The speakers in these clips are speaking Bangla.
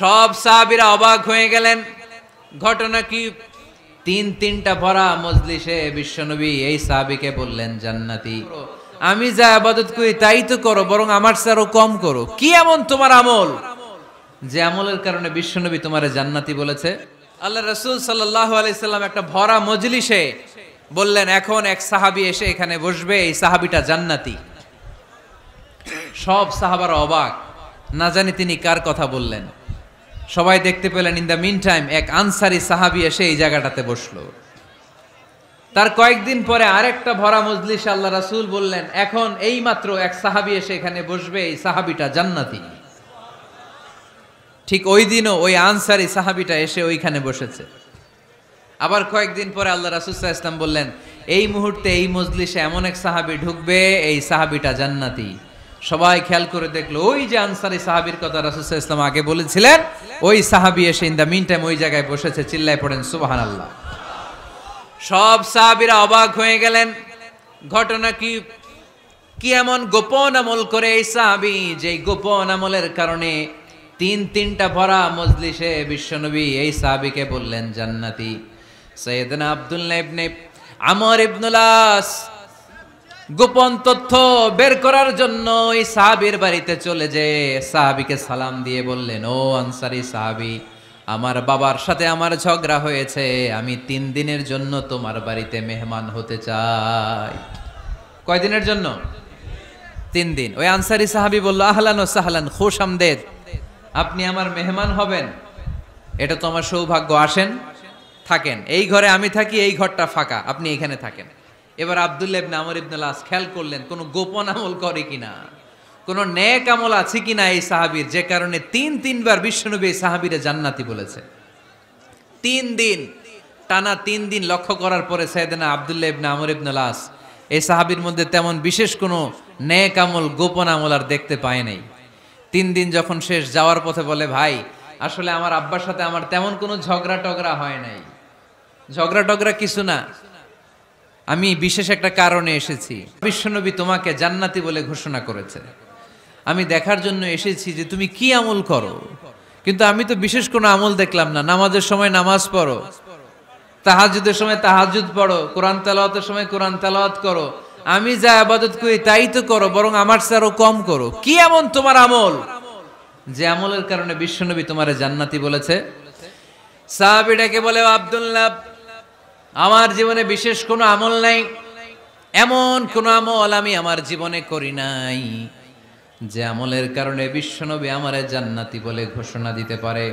সব সাহাবিরা অবাক হয়ে গেলেন। ঘটনা কি? তিন তিনটা ভরা মজলিসে বিশ্বনবী এই সাহাবিকে বললেন, জান্নাতি, আমি যা আবাদত করি তাই তো করো, বরং আমার আরও কম করো। কি এমন তোমার আমল? যে আমলের কারণে বিশ্বনবী তোমার জান্নাতি বলেছে। আল্লাহ রসুল সাল্লাহ আলাইসাল্লাম একটা ভরা মজলিসে বললেন, এখন এক সাহাবি এসে এখানে বসবে, এই সাহাবিটা জান্নাতি। সব সাহাবার অবাক। না জানি তিনি কার কথা বললেন। সবাই দেখতে পেলেন ইন দ্য মিন টাইম এক আনসারি সাহাবি এসে এই জায়গাটাতে বসল। তার কয়েকদিন পরে আরেকটা ভরা মজলিস আল্লাহ রাসূল বললেন, এখন এই মাত্র এক সাহাবি এসে এখানে বসবে, এই সাহাবিটা জান্নাতি। ঠিক ওই দিনও ওই আনসারি সাহাবিটা এসে ওইখানে বসেছে। আবার কয়েকদিন পরে আল্লাহ রাসুল ইসলাম বললেন, এই মুহূর্তে এই মজলিসে এমন এক সাহাবি ঢুকবে, এই সাহাবিটা জান্নাতি। সবাই খেয়াল করে দেখল, ওই যে আনসারি সাহাবির কথা রাসুল ইসলাম আগে বলেছিলেন, ওই সাহাবি এসে ইন দ্য মিন টাইম ওই জায়গায় বসেছে, চিল্লায় পড়েন সুবাহান আল্লাহ সব সাহাবিরা অবাক হয়ে গেলেন। ঘটনা কি? কি এমন গোপন আমল করে এই সাহাবি যে গোপন আমলের কারণে তিন তিনটা ভরা মজলিসে বিশ্বনবী এই সাহাবিকে বললেন, জান্নাতি। সৈয়দনা আব্দুল্লাহ ইবনে আমর ইবনুলাস গোপন তথ্য বের করার জন্য ওই সাহাবির বাড়িতে চলে যে সাহাবিকে সালাম দিয়ে বললেন, ও আনসারি সাহাবি, আমার বাবার সাথে আমার ঝগড়া হয়েছে, আমি তিন দিনের জন্য তোমার বাড়িতে মেহমান হতে চাই। কয়দিনের জন্য? তিন দিন। ওই আনসারি সাহাবি বলল, আহলান ও সাহলান, খুশ আমদেদ, আপনি আমার মেহমান হবেন। এটা তো আমার সৌভাগ্য, আসেন, থাকেন। এই ঘরে আমি থাকি, এই ঘরটা ফাঁকা, আপনি এখানে থাকেন। এবার আবদুল্লাহ ইবনে আমর ইবনে লাস খেয়াল করলেন, কোনো গোপন আমল করে কিনা? কোন নেক আমল আছে কিনা এই সাহাবীর? যে কারণে তিন তিনবার বিশ্বনবী এই সাহাবীরে জান্নাতি বলেছে। তিন দিন, টানা তিন দিন লক্ষ্য করার পরে সাইয়েদনা আবদুল্লাহ ইবনে আমর ইবনে লাস এই সাহাবীর মধ্যে তেমন বিশেষ কোনো নেক আমল, গোপন আমল আর দেখতে পায় নাই। তিন দিন যখন শেষ যাওয়ার পথে বলে, ভাই, আসলে আমার আব্বার সাথে আমার তেমন কোনো ঝগড়া টগড়া হয় নাই। ঝগড়া টগড়া কিছু না। আমি বিশেষ একটা কারণে এসেছি। বিশ্বনবী তোমাকে জান্নাতি বলে ঘোষণা করেছে। আমি দেখার জন্য এসেছি যে তুমি কি আমল করো। কিন্তু আমি তো বিশেষ কোনো আমল দেখলাম না। নামাজের সময় নামাজ পড়ো। তাহাজুদের সময় তাহাজুদ পড়ো। কোরআন তেলাওয়াতের সময় কোরআন তালাওয়াত করো। আমি যা আবাদত করি তাই তো করো, বরং আমার আরও কম করো। কি এমন তোমার আমল? যে আমলের কারণে বিশ্বনবী তোমার জান্নাতি বলেছে। সাহাবিটাকে বলে আব্দুল্লাহ আমার জীবনে বিশেষ কোনো আমল নাই। এমন কোনো আমল আমি আমার জীবনে করি নাই, যে আমলের কারণে বিশ্বনবী আমারে জান্নাতি বলে ঘোষণা দিতে পারে।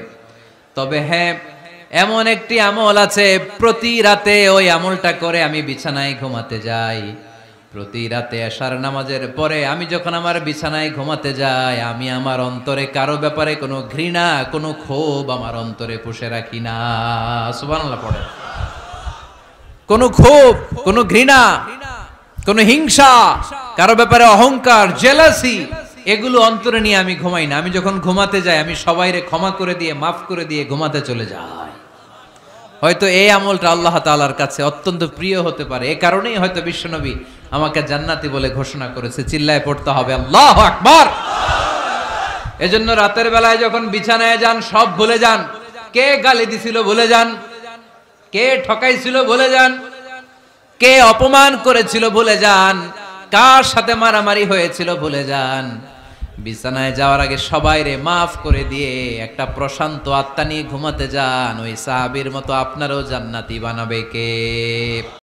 তবে হ্যাঁ এমন একটি আমল আছে, প্রতি রাতে ওই আমলটা করে আমি বিছানায় ঘুমাতে যাই। প্রতি রাতে আসার নামাজের পরে আমি যখন আমার বিছানায় ঘুমাতে যাই, আমি আমার অন্তরে কারও ব্যাপারে কোনো ঘৃণা, কোনো ক্ষোভ আমার অন্তরে পুষে রাখি না। সুবহানাল্লাহ পড়ে কোনো ক্ষোভ, কোনো ঘৃণা, কোনো হিংসা, কারও ব্যাপারে অহংকার জেলাসি এগুলো অন্তরে নিয়ে আমি ঘুমাই না। আমি যখন ঘুমাতে যাই, আমি সবাইরে ক্ষমা করে দিয়ে, মাফ করে দিয়ে ঘুমাতে চলে যাই। হয়তো এই আমলটা আল্লাহ তালার কাছে অত্যন্ত প্রিয় হতে পারে। এ কারণেই হয়তো বিশ্বনবী আমাকে জান্নাতি বলে ঘোষণা করেছে, চিল্লায় পড়তে হবে, আল্লাহ আকবার! এজন্য রাতের বেলায় যখন বিছানায় যান, সব ভুলে যান। কে গালি দিছিল ভুলে যান। কে ঠকাইছিল ভুলে যান? কে অপমান করেছিল ভুলে যান? কার সাথে মারামারি হয়েছিল ভুলে যান? বিছানায় যাওয়ার আগে সবাই রে মাফ করে দিয়ে একটা প্রশান্ত আত্মা নিয়ে ঘুমাতে যান। ওই সাহাবির মতো আপনারও জান্নাতি বানাবে কে?